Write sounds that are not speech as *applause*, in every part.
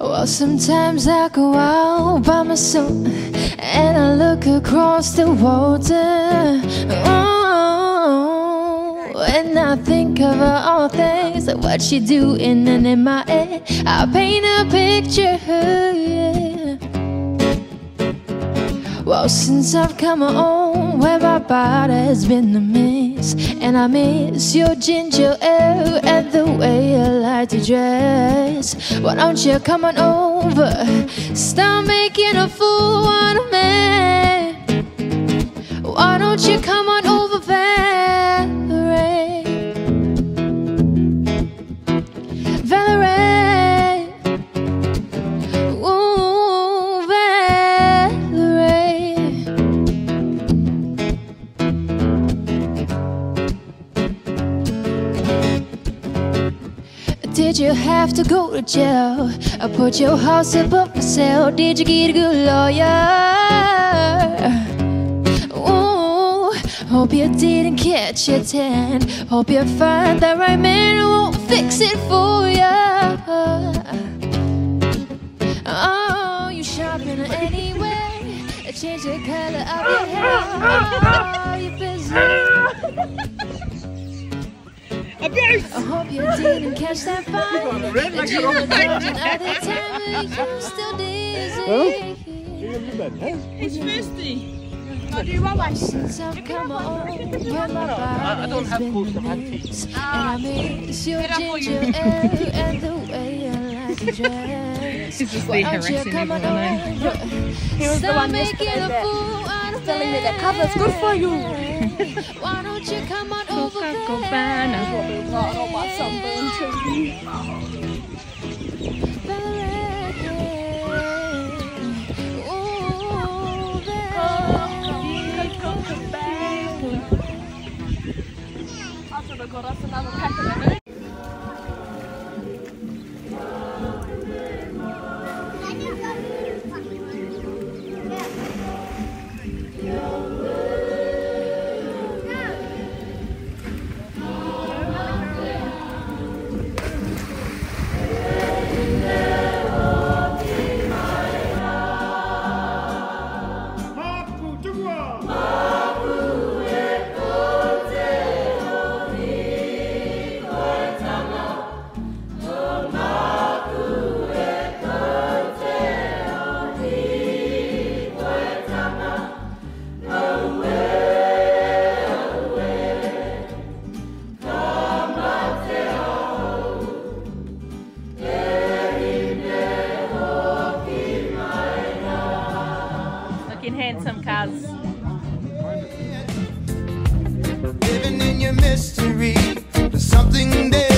Well, sometimes I go out by myself and I look across the water. Oh, and I think of all things like what you do, in and in my head I paint a picture. Yeah. Well, since I've come home, where my body's been a and I miss your ginger ale and the way you like to dress. Why don't you come on over? Stop making a fool out of me. Why don't you come on over, Valerie? Did you have to go to jail? I put your house above for sale. Did you get a good lawyer? Ooh, hope you didn't catch your tan. Hope you find the right man who won't fix it for you. Oh, you shopping anywhere? Change the color of your hair. Oh, you busy? I hope you didn't catch that fire. red like *laughs* you a were rocket. the time, you still dizzy. It's thirsty. What do you want, wife? Since I've come home, where my I don't have been course, I have a tea. mess. And I miss your Get up for ginger ale *laughs* and the way you like to dress. She's just Why there don't you harassing everyone. He was the Stop one making yesterday a that fool out of telling me the cover's good for you. *laughs* Why don't you come on over Coca-Cola. there? Got all my sunburn mystery, something there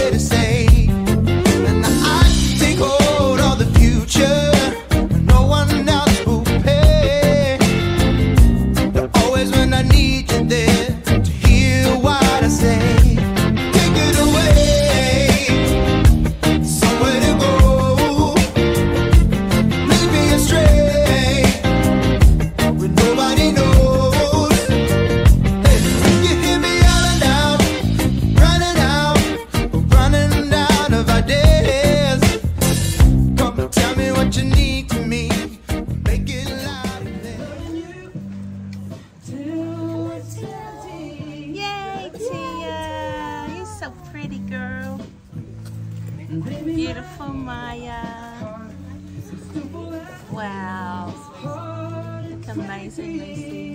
Wow. Amazing, Lucy.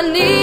I need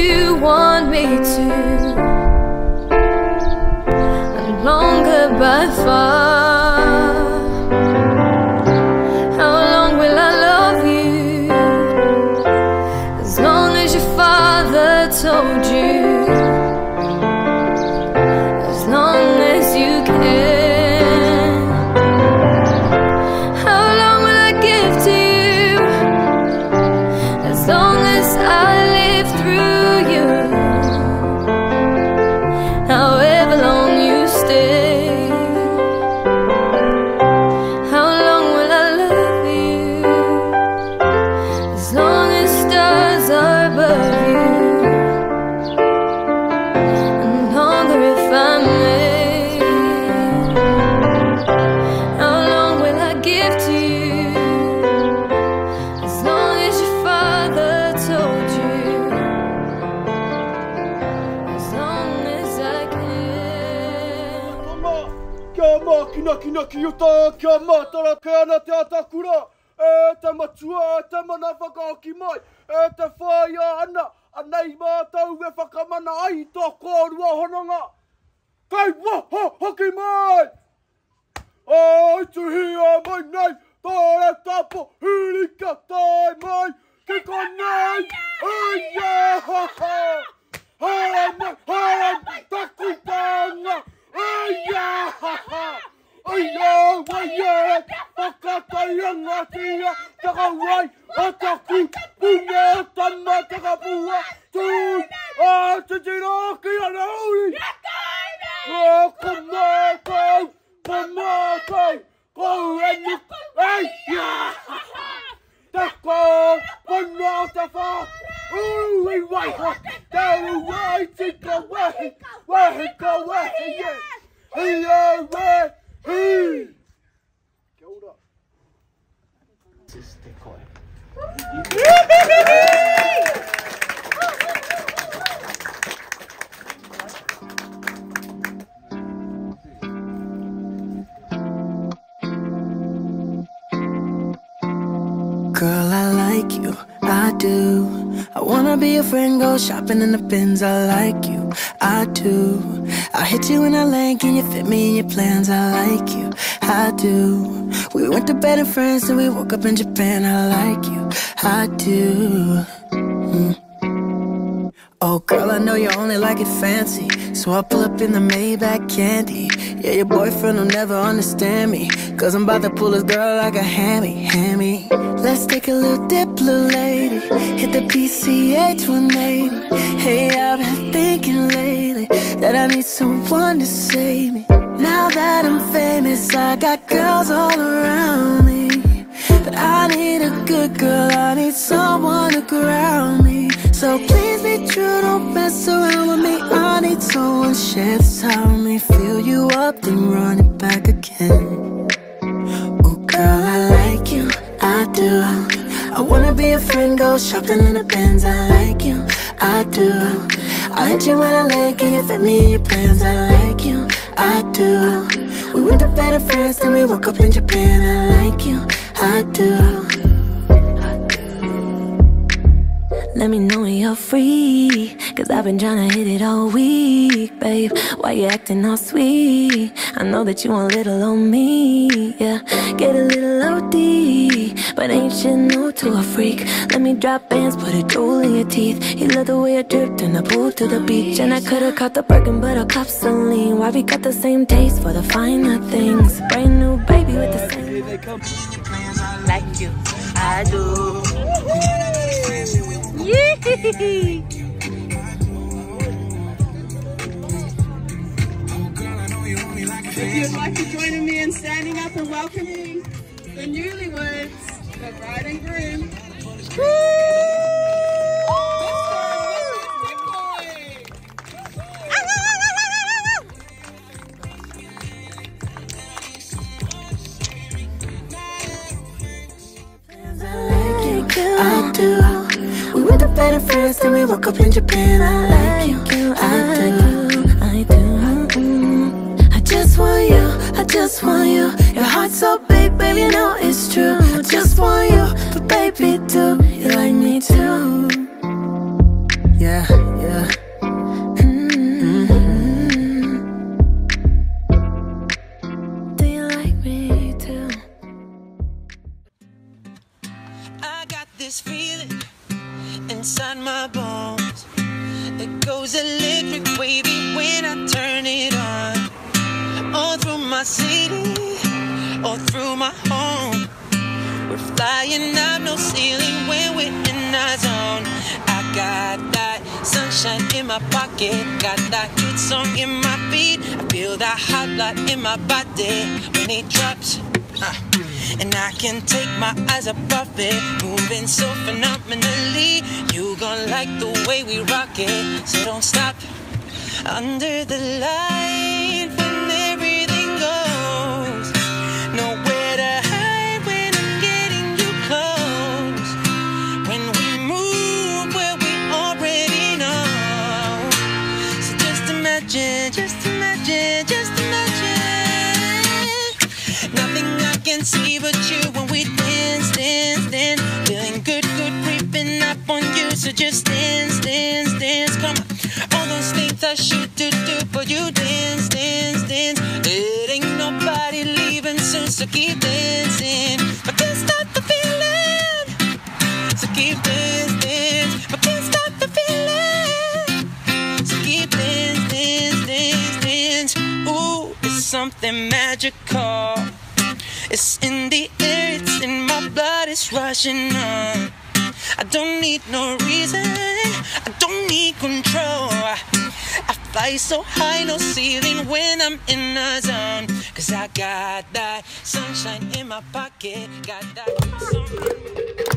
you want me to. I'm longer but ki o tā kia mātara ke ana te atakura. E te matua, e te mana whakaoki mai. E te whāia ana, anei mātau e whakamana ai tō kōrua hononga. Kei waha hoki mai! Ai tu hia mai nei, tōre tapo, hurika tai mai, ki ko nei, ia ha ha! Hara mai, hara mai, taku tanga, ia ha ha! Ia waia, whakataianga tia, taka wai, a taku, punga tama, taka pua, tū, do. I wanna be your friend, go shopping in the Benz. I like you, I do. I hit you in a lane, can you fit me in your plans? I like you, I do. We went to bed in France and we woke up in Japan. I like you, I do. Mm. Oh, girl, I know you only like it fancy. So I pull up in the Maybach candy. Yeah, your boyfriend will never understand me. Cause I'm about to pull this girl like a hammy, hammy. Let's take a little dip, little lady. Hit the PCH 180. Hey, I've been thinking lately that I need someone to save me. Now that I'm famous, I got girls all around me. But I need a good girl, I need someone to ground me. So please be true, don't mess around with me. I need someone share this time with me. Fill you up, then run it back again. Oh, girl, I like you, I do. I wanna be a friend, go shopping in the Benz. I like you, I do. I hit you when I like, you fit me your plans? I like you, I do. We went to in France, then we woke up in Japan. I like you, I do. Let me know when you're free. Cause I've been trying to hit it all week, babe. Why you acting all sweet? I know that you want little on me, yeah. Get a little OD, but ain't shit no to a freak. Let me drop bands, put a jewel in your teeth. He loved the way I dripped in the pool to the beach. And I could've caught the Birkin, but I cop Celine. Why we got the same taste for the finer things? Brand new baby with the same. Like you, I do. If you'd like to join me in standing up and welcoming the newlyweds, the bride and groom. I woke up in Japan. I like you, I do, I do. Mm-hmm. I just want you, I just want you. Your heart's so big, baby, you know it's true. I just want you, but baby, do you like me too? Yeah, We're flying up no ceiling when we're in our zone. I got that sunshine in my pocket, got that good song in my feet. I feel that hot blood in my body when it drops. And I can take my eyes above it, moving so phenomenally. You gon' like the way we rock it, so don't stop. Under the light, It's in the air, it's in my blood, it's rushing on. I don't need no reason, I don't need control. I fly so high, no ceiling when I'm in the zone. Cause I got that sunshine in my pocket, got that.